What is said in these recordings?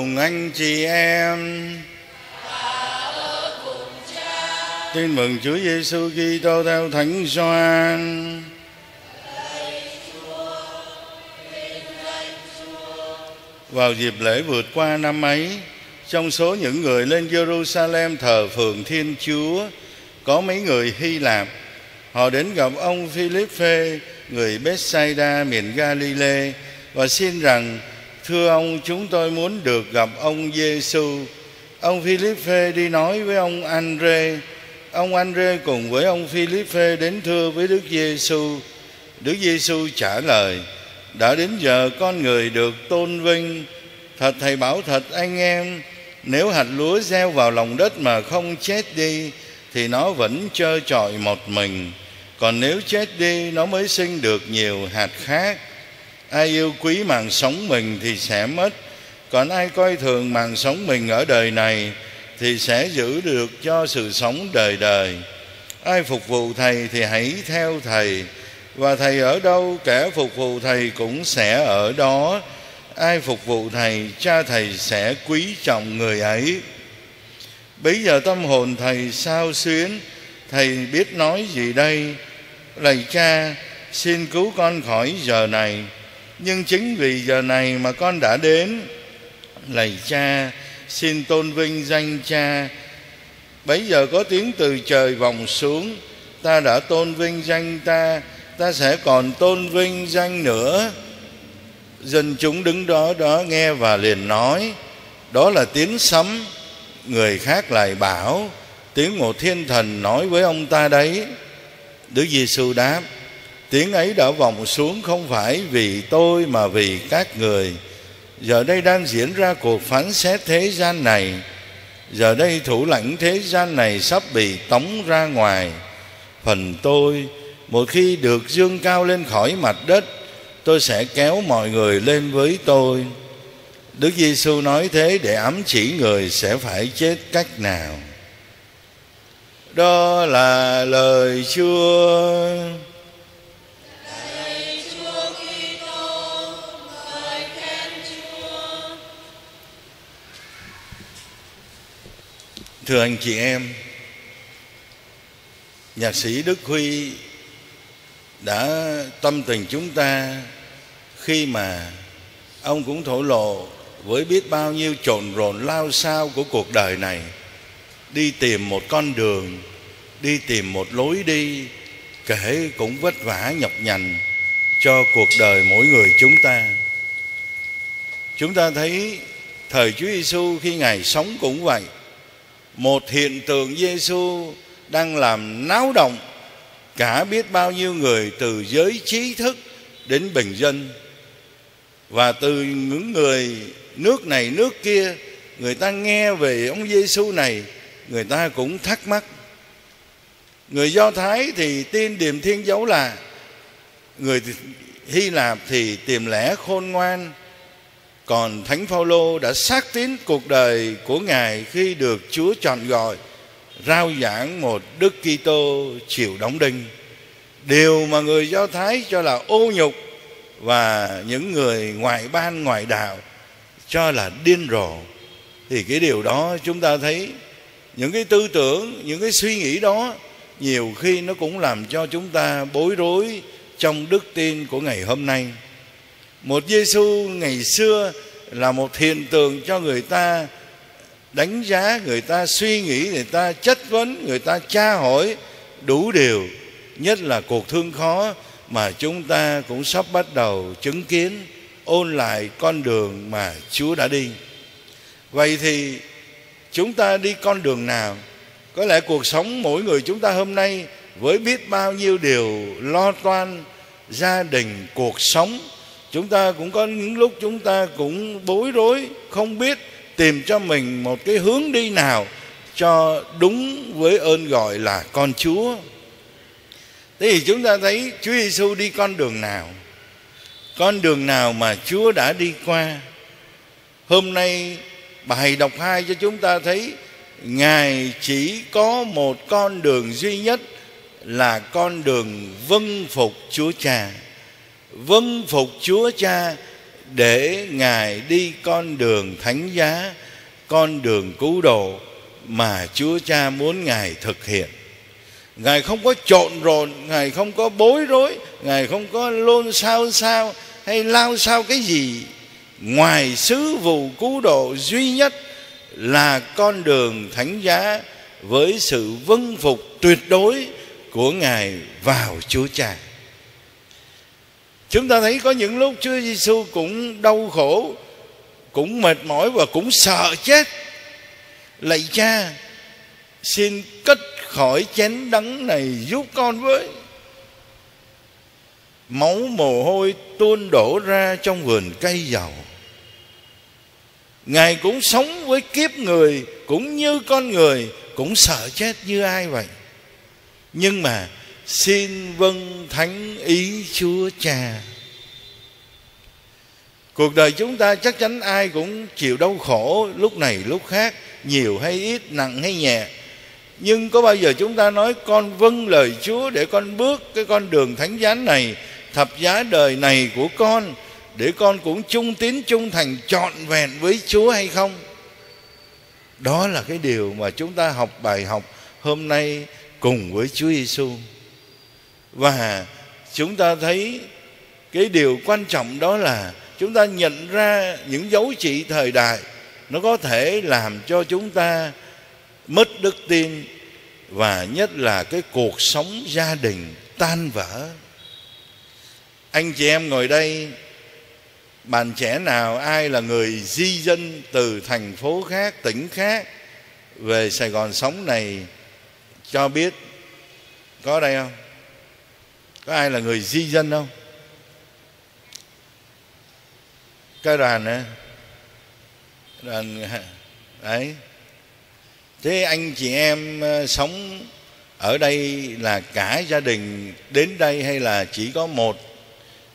Cùng anh chị em. Tin mừng Chúa Giêsu Kitô theo Thánh Gioan. Vào dịp lễ vượt qua năm ấy, trong số những người lên Jerusalem thờ phượng Thiên Chúa, có mấy người Hy Lạp. Họ đến gặp ông Philippe, người Bethsaida miền Galilee và xin rằng thưa ông, chúng tôi muốn được gặp ông Giêsu. Ông Philippe đi nói với ông Andre. Ông Andre cùng với ông Philippe đến thưa với Đức Giêsu. Đức Giêsu trả lời: đã đến giờ con người được tôn vinh thật thầy bảo thật, anh em, nếu hạt lúa gieo vào lòng đất mà không chết đi, thì nó vẫn trơ trọi một mình còn nếu chết đi, nó mới sinh được nhiều hạt khác ai yêu quý mạng sống mình thì sẽ mất. Còn ai coi thường mạng sống mình ở đời này thì sẽ giữ được cho sự sống đời đời. Ai phục vụ thầy thì hãy theo thầy, và thầy ở đâu, kẻ phục vụ thầy cũng sẽ ở đó. Ai phục vụ thầy, cha thầy sẽ quý trọng người ấy. Bây giờ tâm hồn thầy sao xuyến? Thầy biết nói gì đây? Lạy cha, xin cứu con khỏi giờ này nhưng chính vì giờ này mà con đã đến, lạy cha, xin tôn vinh danh cha. Bấy giờ có tiếng từ trời vọng xuống, ta đã tôn vinh danh ta ta sẽ còn tôn vinh danh nữa. Dân chúng đứng đó đó nghe và liền nói, đó là tiếng sấm. Người khác lại bảo, tiếng một thiên thần nói với ông ta đấy. Đức giêsu đáp tiếng ấy đã vọng xuống không phải vì tôi mà vì các người. Giờ đây đang diễn ra cuộc phán xét thế gian này. Giờ đây thủ lãnh thế gian này sắp bị tống ra ngoài. Phần tôi một khi được dương cao lên khỏi mặt đất, tôi sẽ kéo mọi người lên với tôi. Đức giêsu nói thế để ám chỉ người sẽ phải chết cách nào? Đó là lời chúa. Thưa anh chị em, nhạc sĩ đức huy đã tâm tình chúng ta khi mà ông cũng thổ lộ với biết bao nhiêu trộn rộn lao sao của cuộc đời này. Đi tìm một con đường, đi tìm một lối đi, kể cũng vất vả nhọc nhằn cho cuộc đời mỗi người chúng ta. Chúng ta thấy thời Chúa Giêsu khi ngài sống cũng vậy một hiện tượng Giêsu đang làm náo động cả biết bao nhiêu người từ giới trí thức đến bình dân. Và từ những người nước này, nước kia, người ta nghe về ông Giêsu này, người ta cũng thắc mắc. Người Do Thái thì tin điềm thiên dấu là, người Hy Lạp thì tìm lẽ khôn ngoan còn Thánh Phaolô đã xác tín cuộc đời của ngài khi được Chúa chọn gọi rao giảng một Đức Kitô chịu đóng đinh. Điều mà người Do Thái cho là ô nhục và những người ngoại ban, ngoại đạo cho là điên rồ, thì cái điều đó chúng ta thấy những cái tư tưởng, những cái suy nghĩ đó nhiều khi nó cũng làm cho chúng ta bối rối trong đức tin của ngày hôm nay. Một Giêsu ngày xưa là một hiện tượng cho người ta đánh giá người ta suy nghĩ người ta chất vấn người ta tra hỏi đủ điều nhất là cuộc thương khó mà chúng ta cũng sắp bắt đầu chứng kiến ôn lại con đường mà Chúa đã đi. Vậy thì chúng ta đi con đường nào? Có lẽ cuộc sống mỗi người chúng ta hôm nay với biết bao nhiêu điều lo toan gia đình, cuộc sống chúng ta cũng có những lúc chúng ta cũng bối rối, không biết tìm cho mình một cái hướng đi nào cho đúng với ơn gọi là con Chúa. Thế thì chúng ta thấy Chúa Giêsu đi con đường nào? Con đường nào mà Chúa đã đi qua? Hôm nay bài đọc hai cho chúng ta thấy, Ngài chỉ có một con đường duy nhất là con đường vâng phục Chúa Cha. Vâng phục Chúa Cha, để ngài đi con đường thánh giá, con đường cứu độ mà chúa cha muốn ngài thực hiện. Ngài không có trộn rộn, ngài không có bối rối, ngài không có lôn sao sao hay lao sao cái gì. Ngoài sứ vụ cứu độ duy nhất là con đường thánh giá với sự vâng phục tuyệt đối của ngài vào chúa cha chúng ta thấy có những lúc chúa giêsu cũng đau khổ, cũng mệt mỏi và cũng sợ chết. Lạy cha, xin cất khỏi chén đắng này giúp con với. Máu mồ hôi tuôn đổ ra trong vườn cây dầu. Ngài cũng sống với kiếp người, cũng như con người, cũng sợ chết như ai vậy. Nhưng mà xin vâng thánh ý chúa cha. Cuộc đời chúng ta chắc chắn ai cũng chịu đau khổ lúc này lúc khác, nhiều hay ít, nặng hay nhẹ. Nhưng có bao giờ chúng ta nói con vâng lời chúa để con bước cái con đường thánh giá này, thập giá đời này của con, để con cũng trung tín trung thành trọn vẹn với chúa hay không? Đó là cái điều mà chúng ta học bài học hôm nay cùng với Chúa Giêsu. Và chúng ta thấy cái điều quan trọng đó là chúng ta nhận ra những dấu chỉ thời đại, nó có thể làm cho chúng ta mất đức tin và nhất là cái cuộc sống gia đình tan vỡ. Anh chị em ngồi đây, bạn trẻ nào, ai là người di dân từ thành phố khác, tỉnh khác về sài gòn sống này cho biết có đây không? Có ai là người di dân không? Cái đoàn này đoàn đấy. Thế anh chị em ờ, sống ở đây là cả gia đình đến đây hay là chỉ có một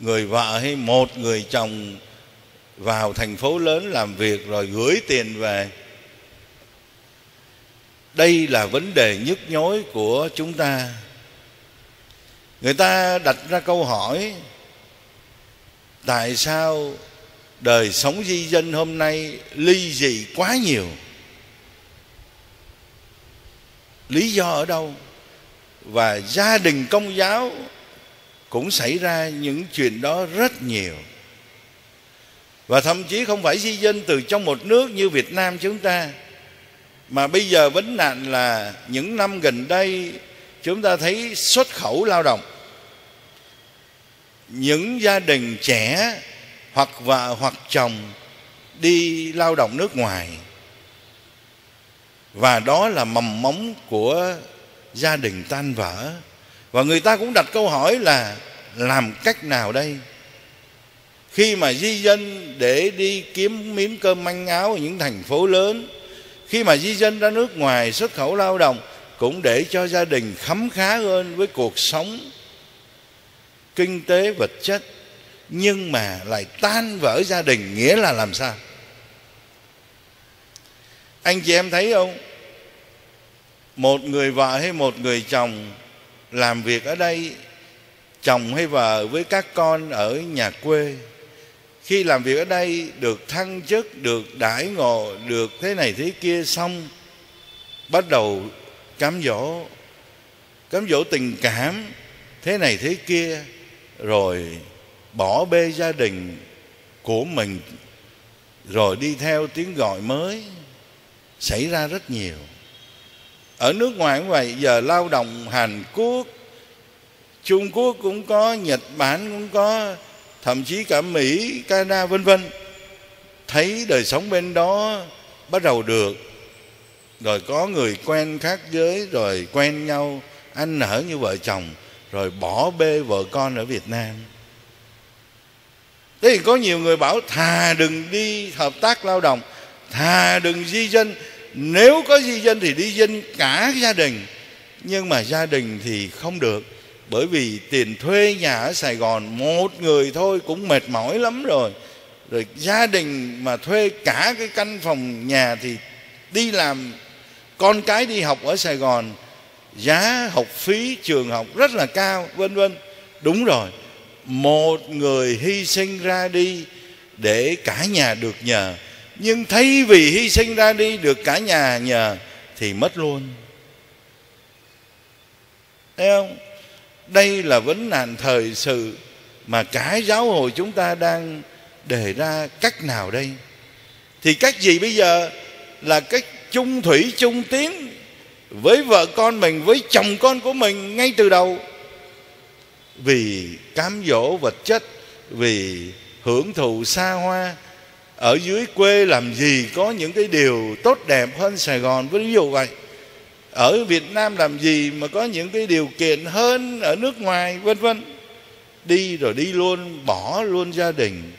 người vợ hay một người chồng vào thành phố lớn làm việc rồi gửi tiền về? Đây là vấn đề nhức nhối của chúng ta người ta đặt ra câu hỏi, tại sao đời sống di dân hôm nay ly dị quá nhiều? Lý do ở đâu? Và gia đình công giáo cũng xảy ra những chuyện đó rất nhiều. Và thậm chí không phải di dân từ trong một nước như Việt Nam chúng ta, mà bây giờ vấn nạn là những năm gần đây chúng ta thấy xuất khẩu lao động. Những gia đình trẻ hoặc vợ hoặc chồng đi lao động nước ngoài. Và đó là mầm móng của gia đình tan vỡ. Và người ta cũng đặt câu hỏi là làm cách nào đây? Khi mà di dân để đi kiếm miếng cơm manh áo ở những thành phố lớn, khi mà di dân ra nước ngoài xuất khẩu lao động cũng để cho gia đình khấm khá hơn với cuộc sống, kinh tế, vật chất, nhưng mà lại tan vỡ gia đình, nghĩa là làm sao? Anh chị em thấy không? Một người vợ hay một người chồng làm việc ở đây, chồng hay vợ với các con ở nhà quê, khi làm việc ở đây được thăng chức, được đãi ngộ, được thế này thế kia xong, bắt đầu cám dỗ cám dỗ tình cảm thế này thế kia, rồi bỏ bê gia đình của mình, rồi đi theo tiếng gọi mới, xảy ra rất nhiều. Ở nước ngoài cũng vậy, giờ lao động hàn quốc, trung quốc cũng có, nhật bản cũng có, thậm chí cả mỹ, canada, vân vân. Thấy đời sống bên đó bắt đầu được rồi có người quen khác giới, rồi quen nhau, anh nở như vợ chồng, rồi bỏ bê vợ con ở việt nam. Thế thì có nhiều người bảo, thà đừng đi hợp tác lao động, thà đừng di dân. Nếu có di dân thì đi dân cả gia đình, nhưng mà gia đình thì không được, bởi vì tiền thuê nhà ở sài gòn, một người thôi cũng mệt mỏi lắm rồi. Rồi gia đình mà thuê cả cái căn phòng nhà thì đi làm con cái đi học ở sài gòn, giá học phí trường học rất là cao, vân vân. Đúng rồi, một người hy sinh ra đi để cả nhà được nhờ. Nhưng thay vì hy sinh ra đi được cả nhà nhờ thì mất luôn. Thấy không? Đây là vấn nạn thời sự mà cả giáo hội chúng ta đang đề ra cách nào đây? Thì cách gì bây giờ là cách chung thủy, chung tiếng với vợ con mình, với chồng con của mình ngay từ đầu. Vì cám dỗ vật chất, vì hưởng thụ xa hoa, ở dưới quê làm gì có những cái điều tốt đẹp hơn Sài Gòn ví dụ vậy. Ở Việt Nam làm gì mà có những cái điều kiện hơn ở nước ngoài, vân vân. Đi rồi đi luôn, bỏ luôn gia đình,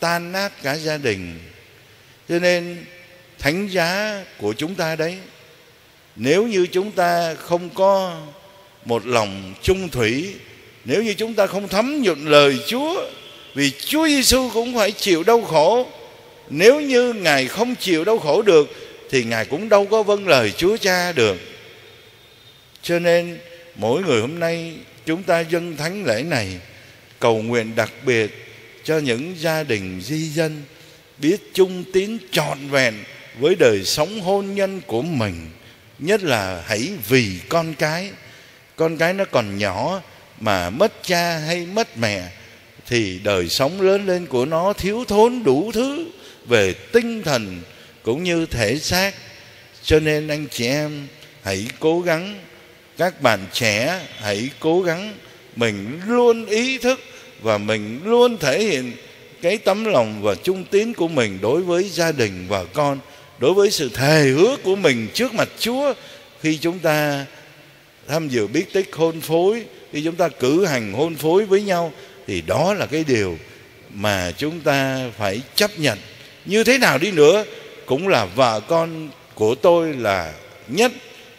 tan nát cả gia đình. Cho nên thánh giá của chúng ta đấy. Nếu như chúng ta không có một lòng trung thủy, nếu như chúng ta không thấm nhuận lời Chúa, vì Chúa Giêsu cũng phải chịu đau khổ. Nếu như ngài không chịu đau khổ được, thì ngài cũng đâu có vâng lời Chúa Cha được. Cho nên, mỗi người hôm nay, chúng ta dâng thánh lễ này, cầu nguyện đặc biệt cho những gia đình di dân biết chung tín trọn vẹn với đời sống hôn nhân của mình, nhất là hãy vì con cái. Con cái nó còn nhỏ mà mất cha hay mất mẹ, thì đời sống lớn lên của nó thiếu thốn đủ thứ về tinh thần cũng như thể xác. Cho nên anh chị em, hãy cố gắng, các bạn trẻ hãy cố gắng, mình luôn ý thức và mình luôn thể hiện cái tấm lòng và trung tín của mình đối với gia đình và con đối với sự thề hứa của mình trước mặt Chúa, khi chúng ta tham dự biết tích hôn phối, khi chúng ta cử hành hôn phối với nhau, thì đó là cái điều mà chúng ta phải chấp nhận. Như thế nào đi nữa, cũng là vợ con của tôi là nhất,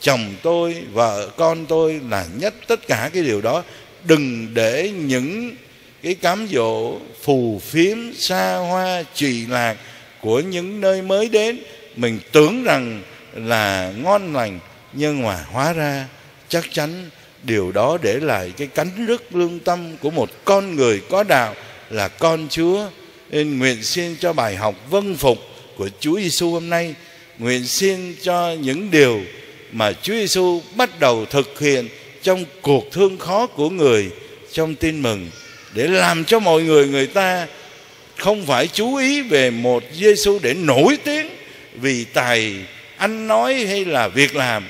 chồng tôi, vợ con tôi là nhất. Tất cả cái điều đó, đừng để những cái cám dỗ phù phiếm, xa hoa, trì lạc của những nơi mới đến mình tưởng rằng là ngon lành, nhưng mà hóa ra chắc chắn điều đó để lại cái cánh rứt lương tâm của một con người có đạo là con Chúa. Nên nguyện xin cho bài học vâng phục của Chúa Giêsu hôm nay. Nguyện xin cho những điều mà Chúa Giêsu bắt đầu thực hiện trong cuộc thương khó của người, trong tin mừng, để làm cho mọi người người ta không phải chú ý về một Giêsu để nổi tiếng vì tài anh nói hay là việc làm,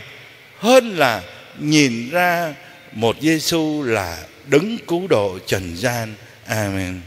hơn là nhìn ra một Giêsu là đứng cứu độ trần gian. Amen.